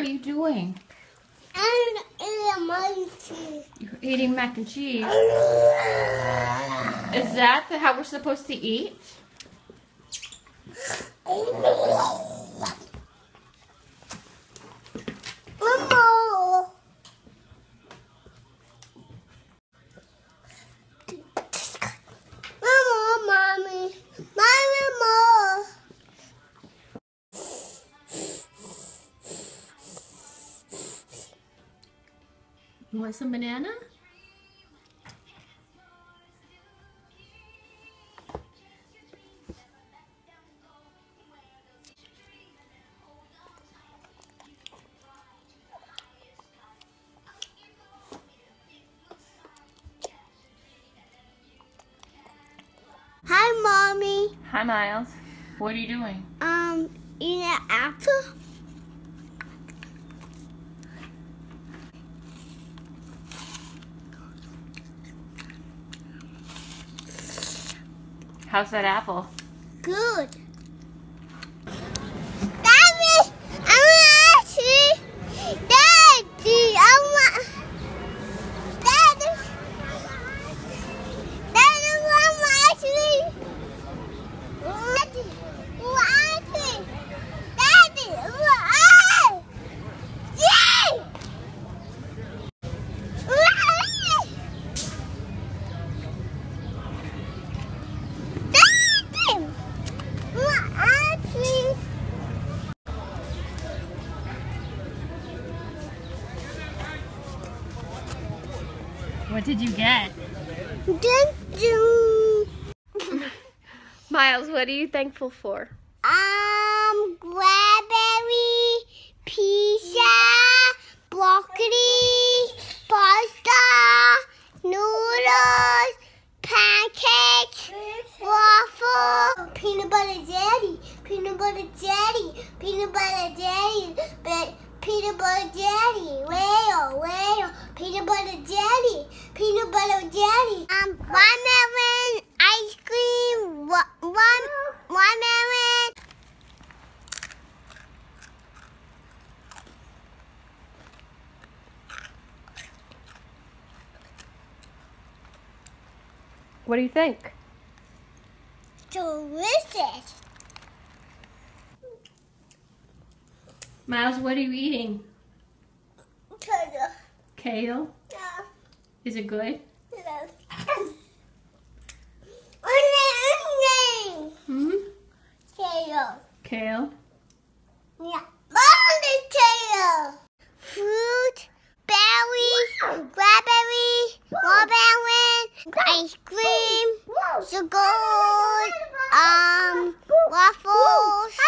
are you doing? I'm eating my cheese. You're eating mac and cheese. Is that how we're supposed to eat? Mama. Mama, mommy. Mommy, mama. You want some banana? Hi, mommy. Hi, Miles. What are you doing? Um, eating an apple. How's that apple? Good. What did you get? Thank you. Miles, what are you thankful for? Um, strawberry, pizza, broccoli, pasta, noodles, pancakes, waffle, peanut butter jelly, peanut butter jelly, peanut butter jelly, pe- peanut butter jelly, whale, whale, peanut butter jelly, peanut butter jelly, um, watermelon ice cream, wa- one, watermelon. What do you think? Delicious. Miles, what are you eating? Kaya. Kale? Is it good? Yes. hmm? Kale. Kale? Yeah. Mommy, kale. Fruit, berry, blackberry, watermelon, ice cream, sugar, um, waffles.